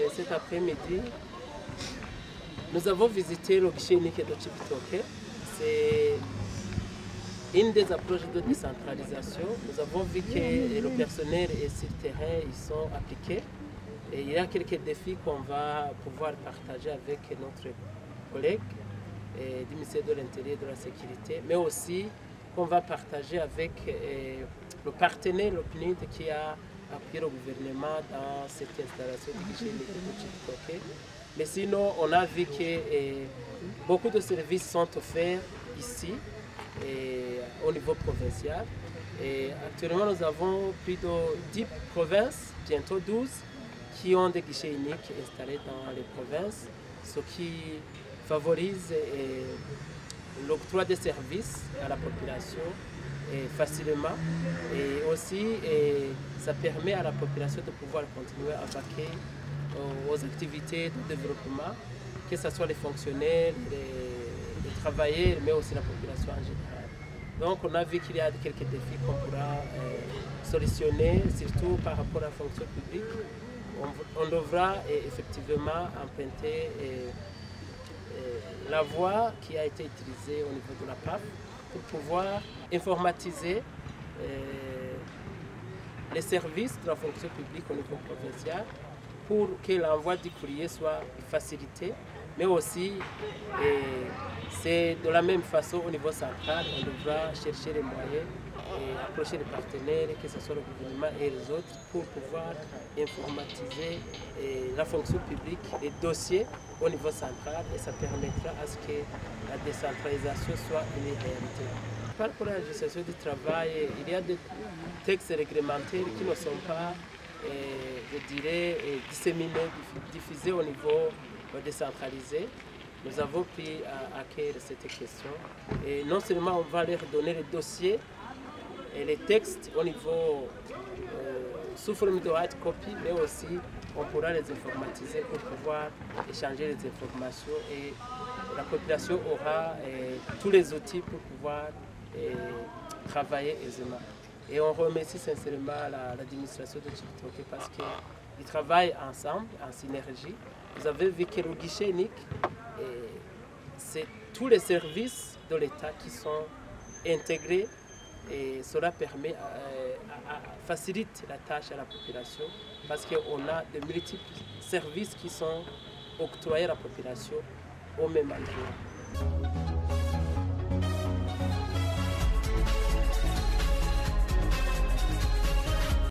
Et cet après-midi, nous avons visité le unique de. C'est une des approches de décentralisation. Nous avons vu que le personnel est sur le terrain, ils sont appliqués. Et il y a quelques défis qu'on va pouvoir partager avec notre collègue eh, du ministère de l'Intérieur et de la Sécurité, mais aussi qu'on va partager avec eh, le partenaire, le PNID, qui a appuyé le gouvernement dans cette installation unique de. Mais sinon, on a vu que eh, beaucoup de services sont offerts ici et au niveau provincial. Et actuellement, nous avons plus de 10 provinces, bientôt 12, qui ont des guichets uniques installés dans les provinces, ce qui favorise eh, l'octroi des services à la population facilement et aussi ça permet à la population de pouvoir continuer à vaquer aux, activités de développement, que ce soit les fonctionnaires, les, les travailleurs, mais aussi la population en général. Donc on a vu qu'il y a quelques défis qu'on pourra euh, solutionner, surtout par rapport à la fonction publique. On, devra effectivement emprunter la voie qui a été utilisée au niveau de la PAF pour pouvoir informatiser les services de la fonction publique au niveau provincial pour que l'envoi du courrier soit facilité, mais aussi c'est de la même façon au niveau central, on devra chercher les moyens et approcher les partenaires, que ce soit le gouvernement et les autres, pour pouvoir informatiser la fonction publique, les dossiers au niveau central et ça permettra à ce que la décentralisation soit une réalité. Par rapport à la législation du travail, il y a des textes réglementaires qui ne sont pas, je dirais, disséminés, diffusés au niveau décentralisé. Nous avons à, à cœur cette question. Et non seulement on va leur donner les dossiers et les textes au niveau euh, sous forme de hard copy, mais aussi on pourra les informatiser pour pouvoir échanger les informations et la population aura eh, tous les outils pour pouvoir travailler aisément. Et on remercie sincèrement l'administration de Chibitoke parce qu'ils travaillent ensemble, en synergie. Vous avez vu que le guichet unique, c'est tous les services de l'État qui sont intégrés et cela permet, euh, facilite la tâche à la population parce qu'on a de multiples services qui sont octroyés à la population au même endroit.